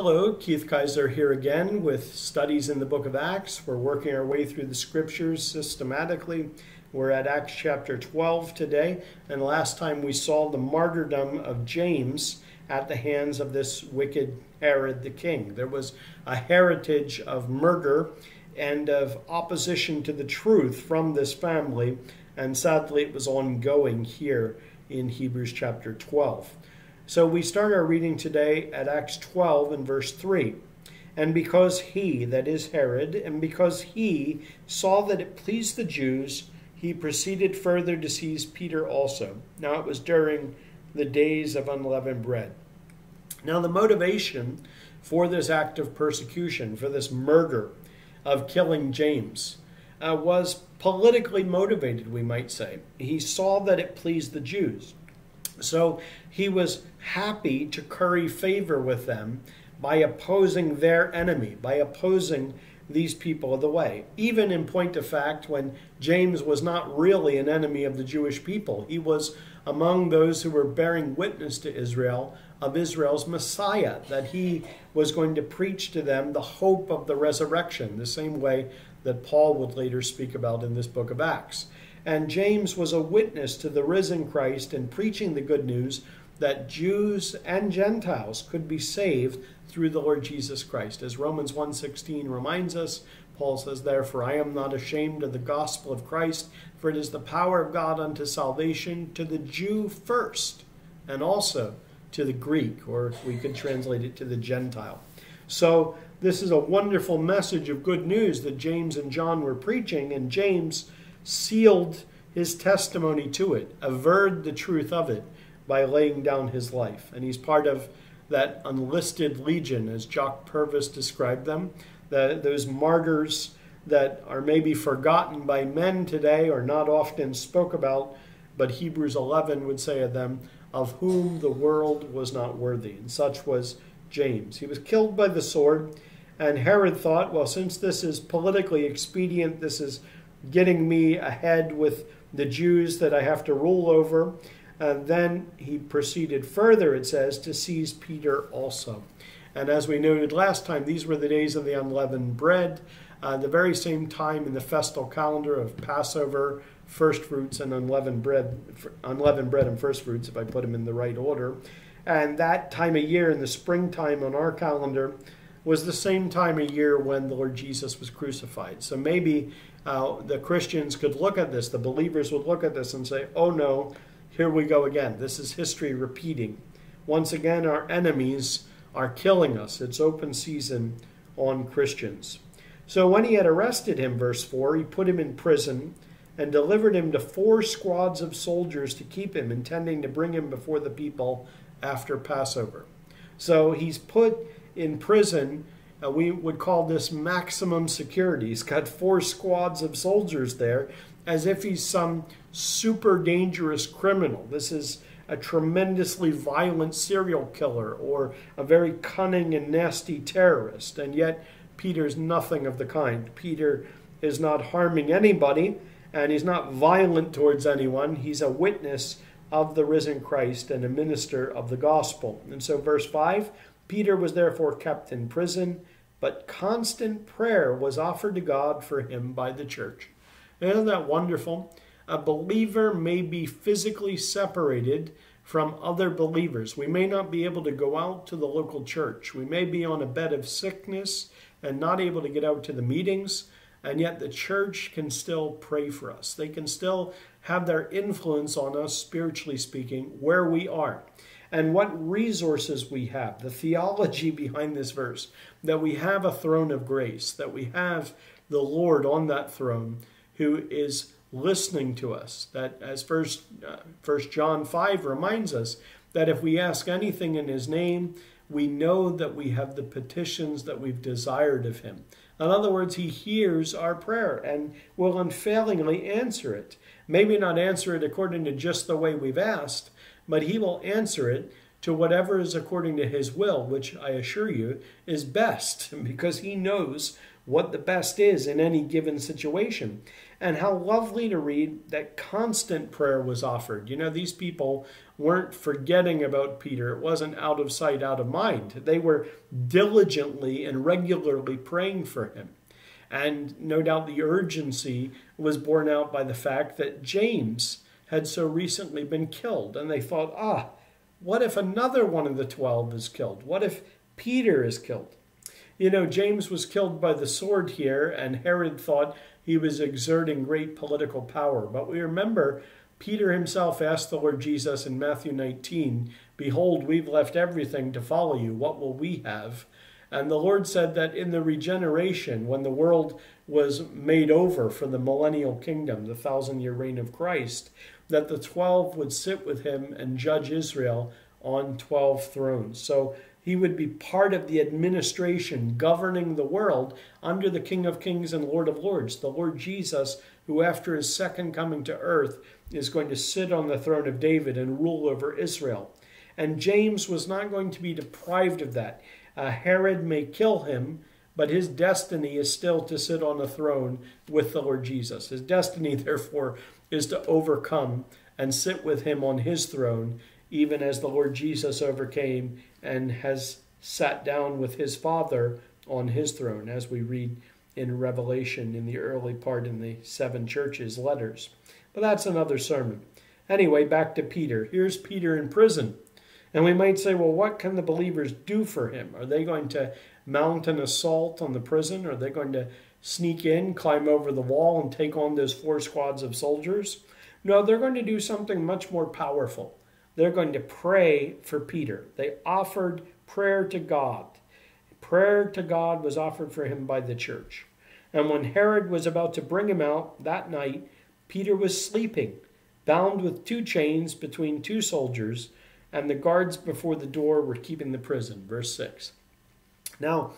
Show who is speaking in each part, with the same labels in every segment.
Speaker 1: Hello, Keith Keyser here again with studies in the book of Acts. We're working our way through the scriptures systematically. We're at Acts chapter 12 today, and last time we saw the martyrdom of James at the hands of this wicked Herod the king. There was a heritage of murder and of opposition to the truth from this family, and sadly it was ongoing here in Hebrews chapter 12. So we start our reading today at Acts 12 and verse 3. And because he, that is Herod, and because he saw that it pleased the Jews, he proceeded further to seize Peter also. Now it was during the days of unleavened bread. Now the motivation for this act of persecution, for this murder of killing James, uh, was politically motivated, we might say. He saw that it pleased the Jews. So he was happy to curry favor with them by opposing their enemy, by opposing these people of the way. Even in point of fact, when James was not really an enemy of the Jewish people, he was among those who were bearing witness to Israel of Israel's Messiah, that he was going to preach to them the hope of the resurrection, the same way that Paul would later speak about in this book of Acts. And James was a witness to the risen Christ in preaching the good news that Jews and Gentiles could be saved through the Lord Jesus Christ. As Romans 1:16 reminds us, Paul says, Therefore I am not ashamed of the gospel of Christ, for it is the power of God unto salvation to the Jew first, and also to the Greek, or we could translate it to the Gentile. So this is a wonderful message of good news that James and John were preaching, and James sealed his testimony to it, averred the truth of it by laying down his life. And he's part of that unlisted legion, as Jock Purves described them, the, those martyrs that are maybe forgotten by men today or not often spoke about, but Hebrews 11 would say of them, of whom the world was not worthy. And such was James. He was killed by the sword, and Herod thought, well, since this is politically expedient, this is getting me ahead with the Jews that I have to rule over. And then he proceeded further, it says, to seize Peter also. And as we noted last time, these were the days of the unleavened bread, uh, the very same time in the festal calendar of Passover, first fruits, and unleavened bread, unleavened bread and first fruits, if I put them in the right order. And that time of year in the springtime on our calendar was the same time of year when the Lord Jesus was crucified. So maybe uh, the Christians could look at this, the believers would look at this and say, oh no, here we go again. This is history repeating. Once again, our enemies are killing us. It's open season on Christians. So when he had arrested him, verse 4, he put him in prison and delivered him to four squads of soldiers to keep him, intending to bring him before the people after Passover. So he's put in prison. Uh, we would call this maximum security. He's got four squads of soldiers there as if he's some super dangerous criminal. This is a tremendously violent serial killer or a very cunning and nasty terrorist. And yet, Peter's nothing of the kind. Peter is not harming anybody and he's not violent towards anyone. He's a witness of the risen Christ and a minister of the gospel. And so, verse 5 Peter was therefore kept in prison, but constant prayer was offered to God for him by the church. Isn't that wonderful? A believer may be physically separated from other believers. We may not be able to go out to the local church. We may be on a bed of sickness and not able to get out to the meetings, and yet the church can still pray for us. They can still have their influence on us, spiritually speaking, where we are. And what resources we have, the theology behind this verse, that we have a throne of grace, that we have the Lord on that throne who is listening to us. That as first uh, First John 5 reminds us that if we ask anything in his name, we know that we have the petitions that we've desired of him. In other words, he hears our prayer and will unfailingly answer it. Maybe not answer it according to just the way we've asked, but he will answer it to whatever is according to his will, which I assure you is best because he knows what the best is in any given situation. And how lovely to read that constant prayer was offered. You know, these people weren't forgetting about Peter. It wasn't out of sight, out of mind. They were diligently and regularly praying for him. And no doubt the urgency was borne out by the fact that James had so recently been killed. And they thought, ah, what if another one of the twelve is killed? What if Peter is killed? You know, James was killed by the sword here, and Herod thought he was exerting great political power. But we remember Peter himself asked the Lord Jesus in Matthew 19, Behold, we've left everything to follow you. What will we have? And the Lord said that in the regeneration, when the world was made over for the millennial kingdom, the thousand year reign of Christ, that the 12 would sit with him and judge Israel on 12 thrones. So he would be part of the administration governing the world under the King of Kings and Lord of Lords, the Lord Jesus, who after his second coming to earth is going to sit on the throne of David and rule over Israel. And James was not going to be deprived of that. Uh, Herod may kill him, but his destiny is still to sit on a throne with the Lord Jesus. His destiny, therefore, is to overcome and sit with him on his throne, even as the Lord Jesus overcame and has sat down with his Father on his throne, as we read in Revelation in the early part in the seven churches' letters. But that's another sermon. Anyway, back to Peter. Here's Peter in prison. And we might say, well, what can the believers do for him? Are they going to mount an assault on the prison? Are they going to sneak in, climb over the wall, and take on those four squads of soldiers? No, they're going to do something much more powerful. They're going to pray for Peter. They offered prayer to God. Prayer to God was offered for him by the church. And when Herod was about to bring him out that night, Peter was sleeping, bound with two chains between two soldiers and the guards before the door were keeping the prison. Verse 6. Now,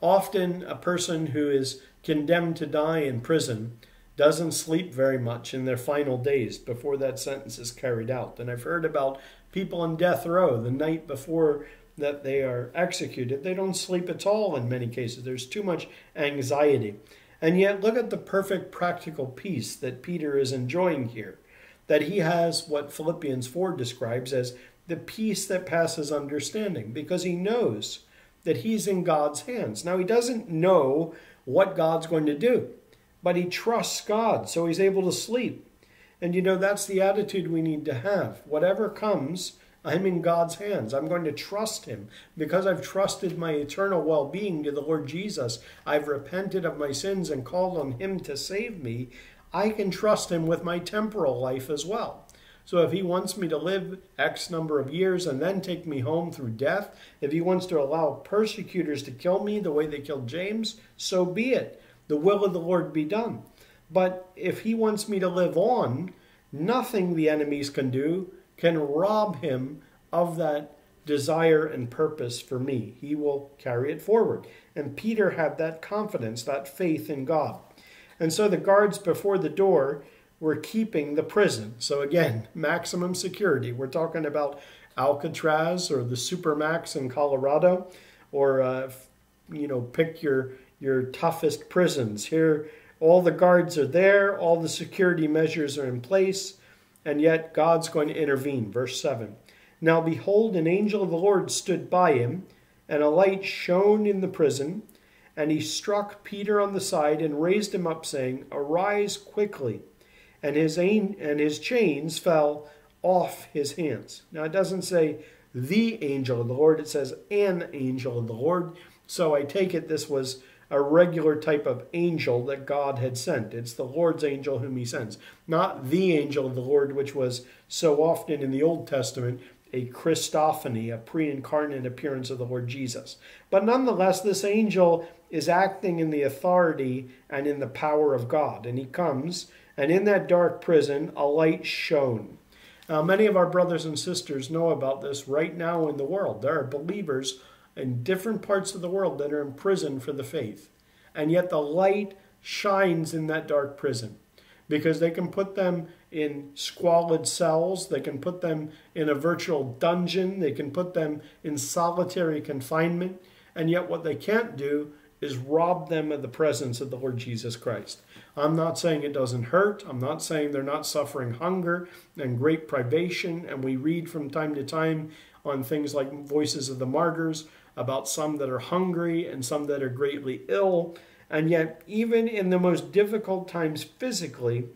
Speaker 1: often a person who is condemned to die in prison doesn't sleep very much in their final days before that sentence is carried out. And I've heard about people on death row the night before that they are executed. They don't sleep at all in many cases. There's too much anxiety. And yet, look at the perfect practical peace that Peter is enjoying here. That he has what Philippians 4 describes as the peace that passes understanding because he knows that he's in God's hands. Now, he doesn't know what God's going to do, but he trusts God, so he's able to sleep. And you know, that's the attitude we need to have. Whatever comes, I'm in God's hands. I'm going to trust Him. Because I've trusted my eternal well being to the Lord Jesus, I've repented of my sins and called on Him to save me. I can trust Him with my temporal life as well. So if he wants me to live X number of years and then take me home through death, if he wants to allow persecutors to kill me the way they killed James, so be it. The will of the Lord be done. But if he wants me to live on, nothing the enemies can do can rob him of that desire and purpose for me. He will carry it forward. And Peter had that confidence, that faith in God. And so the guards before the door were keeping the prison. So again, maximum security. We're talking about Alcatraz or the Supermax in Colorado, or uh, you know, pick your your toughest prisons. Here, all the guards are there, all the security measures are in place, and yet God's going to intervene. Verse seven. Now behold, an angel of the Lord stood by him, and a light shone in the prison. And he struck Peter on the side and raised him up, saying, Arise quickly and his, and his chains fell off his hands. Now it doesn't say the angel of the Lord, it says an angel of the Lord. So I take it this was a regular type of angel that God had sent. It's the Lord's angel whom he sends, not the angel of the Lord, which was so often in the Old Testament a Christophany, a pre incarnate appearance of the Lord Jesus. But nonetheless, this angel is acting in the authority and in the power of God. And he comes and in that dark prison a light shone. Now, many of our brothers and sisters know about this right now in the world. There are believers in different parts of the world that are in prison for the faith. And yet the light shines in that dark prison because they can put them in squalid cells, they can put them in a virtual dungeon, they can put them in solitary confinement, and yet what they can't do is rob them of the presence of the Lord Jesus Christ. I'm not saying it doesn't hurt. I'm not saying they're not suffering hunger and great privation. And we read from time to time on things like Voices of the Martyrs about some that are hungry and some that are greatly ill. And yet, even in the most difficult times physically,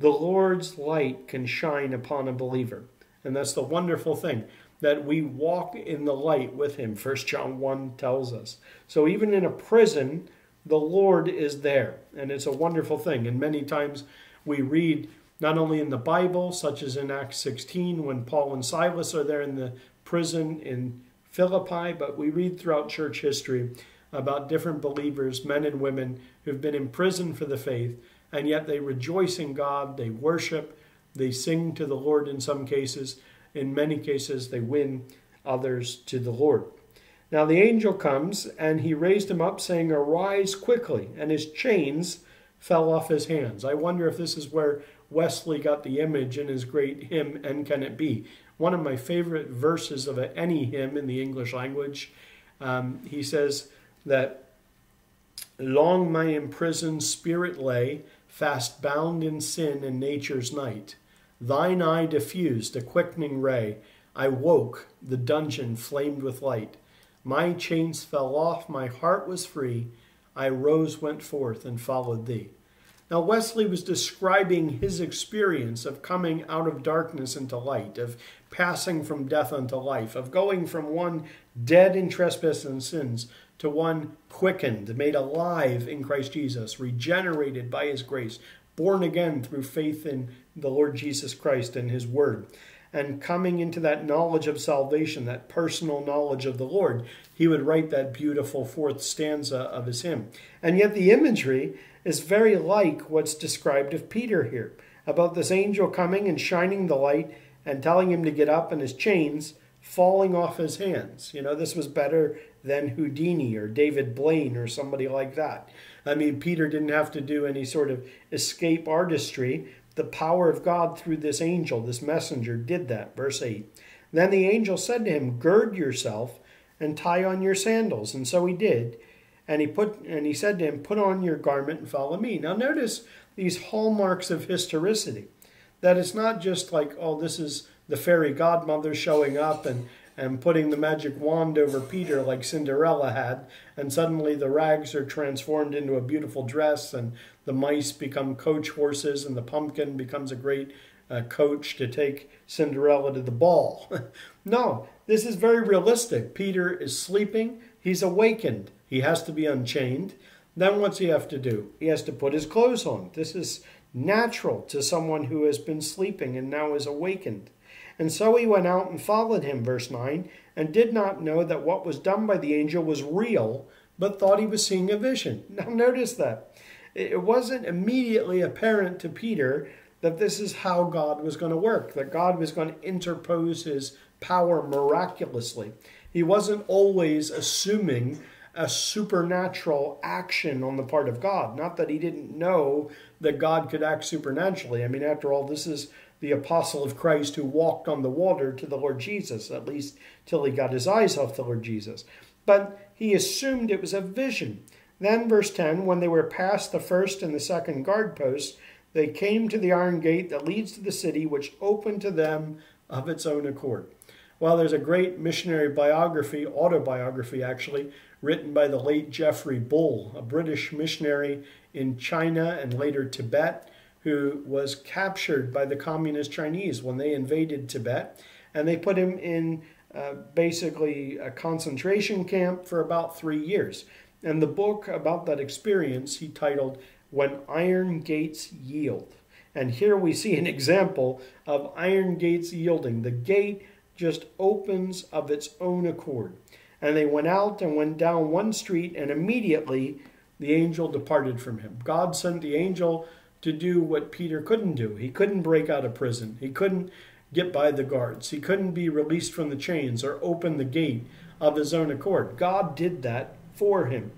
Speaker 1: the Lord's light can shine upon a believer. And that's the wonderful thing that we walk in the light with him. First John 1 tells us. So even in a prison, the Lord is there. And it's a wonderful thing. And many times we read not only in the Bible, such as in Acts 16, when Paul and Silas are there in the prison in Philippi, but we read throughout church history about different believers, men and women, who've been in prison for the faith, and yet they rejoice in God, they worship, they sing to the Lord in some cases. In many cases, they win others to the Lord. Now the angel comes, and he raised him up, saying, Arise quickly. And his chains fell off his hands. I wonder if this is where Wesley got the image in his great hymn, And Can It Be? One of my favorite verses of any hymn in the English language. Um, he says that, Long my imprisoned spirit lay, fast bound in sin and nature's night. Thine eye diffused a quickening ray. I woke, the dungeon flamed with light. My chains fell off, my heart was free. I rose, went forth, and followed thee. Now, Wesley was describing his experience of coming out of darkness into light, of passing from death unto life, of going from one dead in trespass and sins to one quickened, made alive in Christ Jesus, regenerated by his grace, born again through faith in the Lord Jesus Christ and his word and coming into that knowledge of salvation, that personal knowledge of the Lord, he would write that beautiful fourth stanza of his hymn. And yet the imagery is very like what's described of Peter here about this angel coming and shining the light and telling him to get up and his chains falling off his hands. You know, this was better than Houdini or David Blaine or somebody like that. I mean, Peter didn't have to do any sort of escape artistry the power of God through this angel, this messenger, did that. Verse 8. Then the angel said to him, Gird yourself and tie on your sandals. And so he did. And he put and he said to him, Put on your garment and follow me. Now notice these hallmarks of historicity. That it's not just like, oh, this is the fairy godmother showing up and and putting the magic wand over Peter like Cinderella had, and suddenly the rags are transformed into a beautiful dress, and the mice become coach horses, and the pumpkin becomes a great uh, coach to take Cinderella to the ball. no, this is very realistic. Peter is sleeping, he's awakened, he has to be unchained. Then what's he have to do? He has to put his clothes on. This is natural to someone who has been sleeping and now is awakened. And so he went out and followed him, verse 9, and did not know that what was done by the angel was real, but thought he was seeing a vision. Now, notice that. It wasn't immediately apparent to Peter that this is how God was going to work, that God was going to interpose his power miraculously. He wasn't always assuming a supernatural action on the part of God. Not that he didn't know that God could act supernaturally. I mean, after all, this is the apostle of Christ who walked on the water to the Lord Jesus, at least till he got his eyes off the Lord Jesus. But he assumed it was a vision. Then, verse 10 when they were past the first and the second guard posts, they came to the iron gate that leads to the city, which opened to them of its own accord. Well, there's a great missionary biography, autobiography actually, written by the late Geoffrey Bull, a British missionary in China and later Tibet who was captured by the communist Chinese when they invaded Tibet, and they put him in uh, basically a concentration camp for about three years. And the book about that experience he titled When Iron Gates Yield. And here we see an example of iron gates yielding. The gate just opens of its own accord. And they went out and went down one street, and immediately the angel departed from him. God sent the angel to do what Peter couldn't do. He couldn't break out of prison. He couldn't get by the guards. He couldn't be released from the chains or open the gate of his own accord. God did that for him.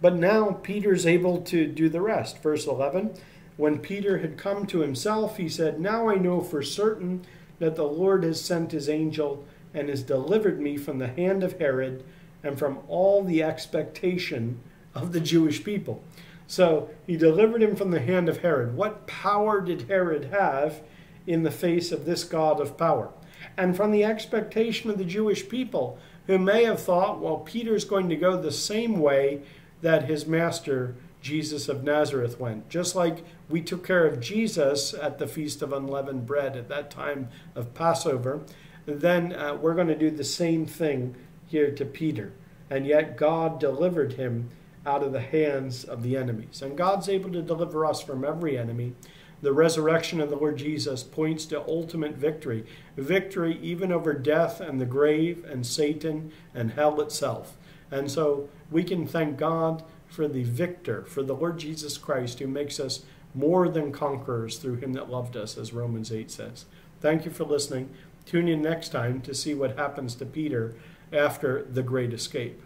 Speaker 1: But now Peter's able to do the rest. Verse 11 When Peter had come to himself, he said, Now I know for certain that the Lord has sent his angel and has delivered me from the hand of Herod and from all the expectation of the Jewish people. So he delivered him from the hand of Herod. What power did Herod have in the face of this God of power? And from the expectation of the Jewish people, who may have thought, well, Peter's going to go the same way that his master, Jesus of Nazareth, went. Just like we took care of Jesus at the Feast of Unleavened Bread at that time of Passover, then uh, we're going to do the same thing here to Peter. And yet God delivered him out of the hands of the enemies. And God's able to deliver us from every enemy. The resurrection of the Lord Jesus points to ultimate victory victory even over death and the grave and Satan and hell itself. And so we can thank God for the victor, for the Lord Jesus Christ, who makes us more than conquerors through him that loved us, as Romans 8 says. Thank you for listening. Tune in next time to see what happens to Peter after the great escape.